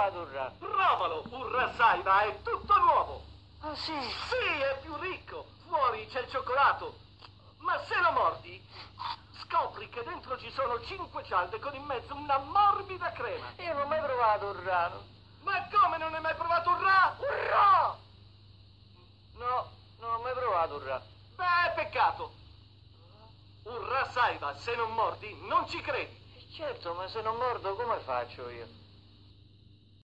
provato un. Provalo, un Rasaida è tutto nuovo. Ah sì? Sì, è più ricco. Fuori c'è il cioccolato. Ma se lo mordi, scopri che dentro ci sono cinque cialde con in mezzo una morbida crema. Io non ho mai provato un ra. Ma come non hai mai provato un ra? Un ra! No, non ho mai provato un ra. Beh, peccato. Un Rasaida, se non mordi, non ci credi. Certo, ma se non mordo come faccio io?